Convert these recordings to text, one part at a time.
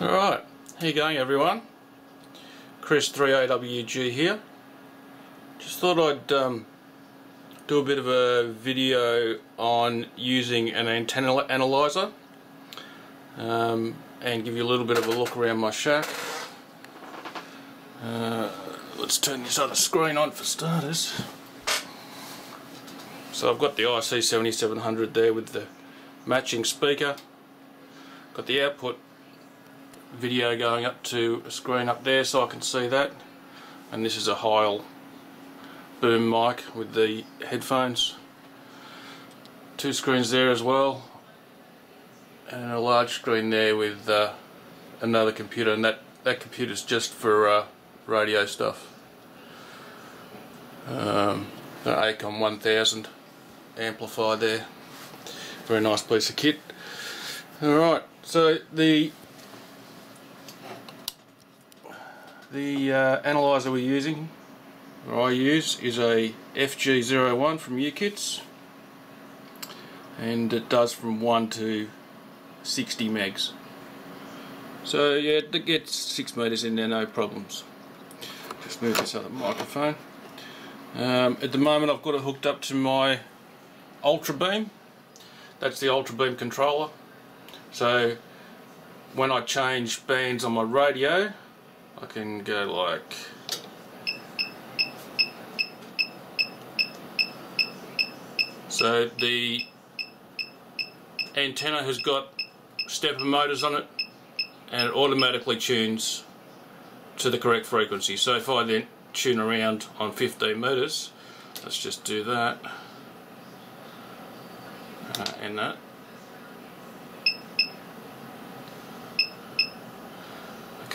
Alright, how you going everyone? Chris 3AWG here. Just thought I'd um, do a bit of a video on using an antenna analyzer um, and give you a little bit of a look around my shack. Uh, let's turn this other screen on for starters. So I've got the IC7700 there with the matching speaker. Got the output video going up to a screen up there so I can see that. And this is a Heil boom mic with the headphones. Two screens there as well. And a large screen there with uh, another computer and that that computer's just for uh, radio stuff. Um, an Acom 1000 amplifier there. Very nice piece of kit. Alright so the The uh, analyzer we're using, or I use, is a FG01 from YouKits and it does from 1 to 60 megs. So yeah, it gets 6 meters in there, no problems. Just move this other microphone. Um, at the moment I've got it hooked up to my Ultra Beam. That's the Ultra Beam controller. So when I change bands on my radio, I can go like so the antenna has got stepper motors on it and it automatically tunes to the correct frequency. So if I then tune around on 15 meters let's just do that uh, and that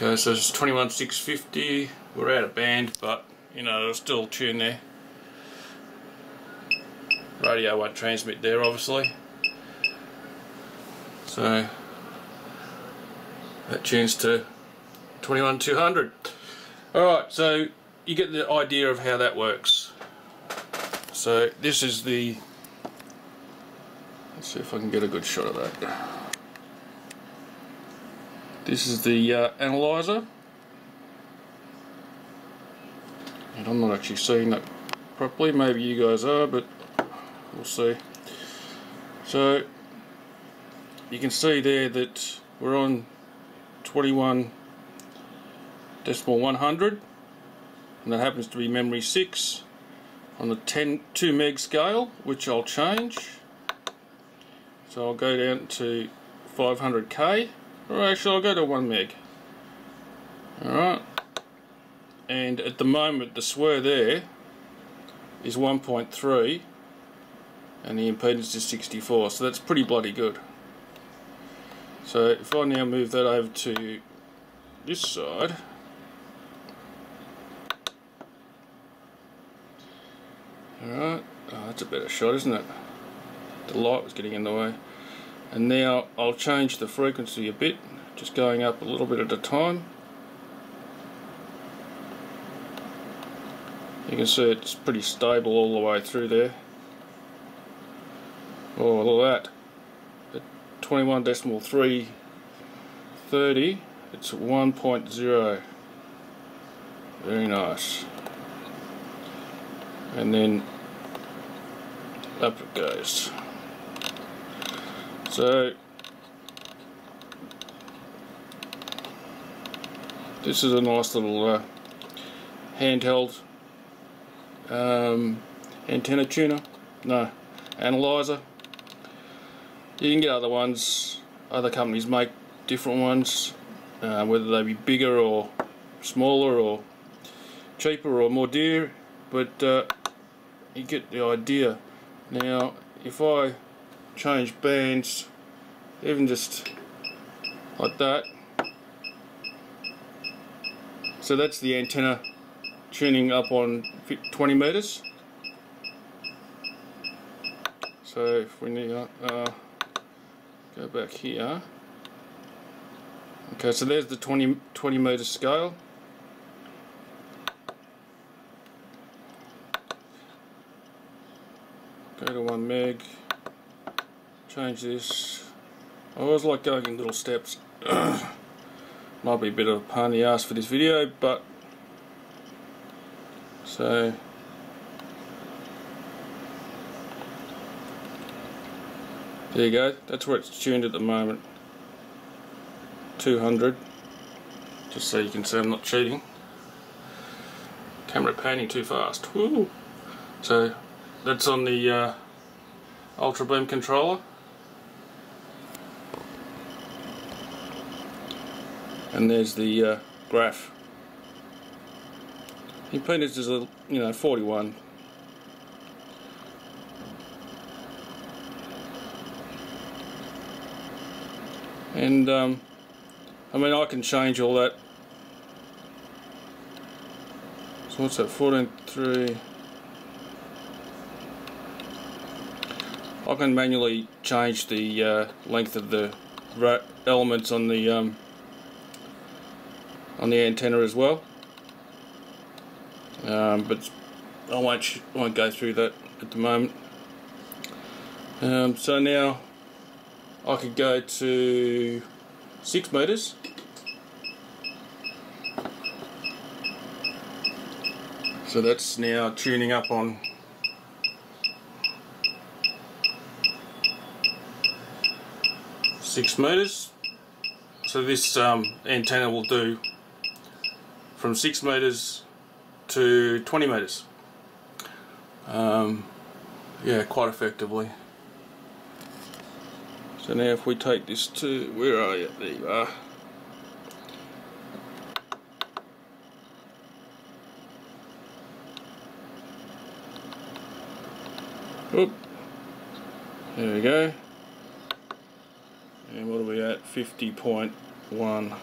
Okay, so it's 21650. We're out of band, but you know, it'll still tune there. Radio won't transmit there, obviously. So that tunes to 21200. Alright, so you get the idea of how that works. So this is the. Let's see if I can get a good shot of that. This is the uh, analyzer. And I'm not actually seeing that properly, maybe you guys are, but we'll see. So you can see there that we're on 21 decimal 100 and that happens to be memory 6 on the 10 2 meg scale which I'll change so I'll go down to 500k or actually I'll go to 1 meg. Alright. And at the moment the SWR there is 1.3 and the impedance is 64 so that's pretty bloody good. So if I now move that over to this side Alright, oh, that's a better shot isn't it? The light was getting in the way and now I'll change the frequency a bit just going up a little bit at a time. You can see it's pretty stable all the way through there. Oh look at that. At 21 decimal 330 it's 1.0 very nice. And then up it goes so this is a nice little uh, handheld um, antenna tuner, no, analyzer. You can get other ones, other companies make different ones, uh, whether they be bigger or smaller or cheaper or more dear, but uh, you get the idea. Now, if I change bands even just like that. So that's the antenna tuning up on 20 meters. So if we need uh, go back here. Okay so there's the 20 20 meter scale. Go to 1 meg change this. I always like going in little steps. Might be a bit of a pain in the ass for this video but so there you go. That's where it's tuned at the moment. 200 just so you can see I'm not cheating. Camera panning too fast. Woo. so that's on the uh, ultra beam controller and there's the uh, graph. Impedance is a you know 41 and um, I mean I can change all that. So what's that 14.3 I can manually change the uh, length of the elements on the um, on the antenna as well. Um, but I won't, won't go through that at the moment. Um, so now I could go to 6 meters. So that's now tuning up on six meters. So this um, antenna will do from 6 meters to 20 meters. Um, yeah, quite effectively. So now if we take this to, where are you? There you are. Oop. There we go. And what are we at? 50.1.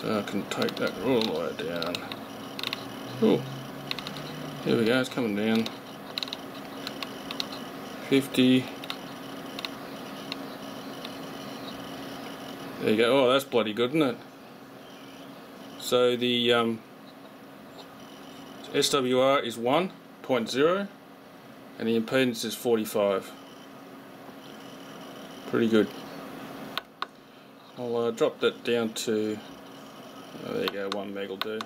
So I can take that all the way down. Oh, here we go, it's coming down. 50. There you go, oh that's bloody good isn't it? So the um, SWR is 1.0 and the impedance is 45. Pretty good. I'll uh, drop that down to Oh, there you go, one meg will do.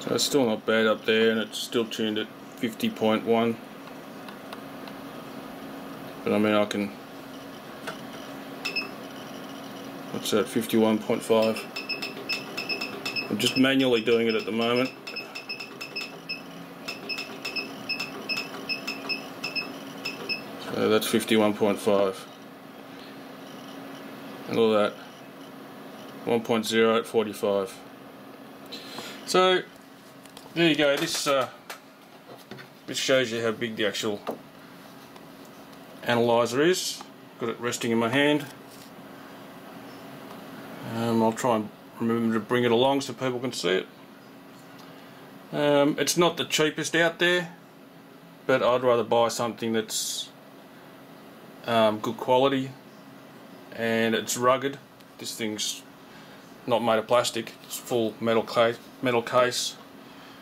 So it's still not bad up there and it's still tuned at 50.1 but I mean I can what's that 51.5 I'm just manually doing it at the moment So that's 51.5. And all that. 1.0 at 45. So there you go. This uh, this shows you how big the actual analyzer is. Got it resting in my hand. Um, I'll try and remember to bring it along so people can see it. Um, it's not the cheapest out there, but I'd rather buy something that's um, good quality and it's rugged. This thing's not made of plastic. It's full metal case metal case.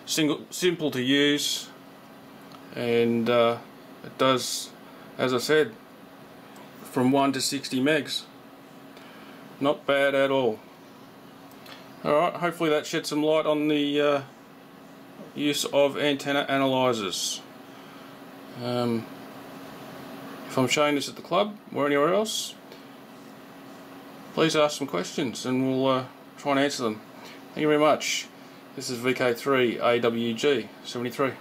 Single simple to use and uh, it does as I said from 1 to 60 megs. Not bad at all. Alright hopefully that shed some light on the uh, use of antenna analyzers. Um, if I'm showing this at the club or anywhere else, please ask some questions and we'll uh, try and answer them. Thank you very much. This is VK3 AWG 73.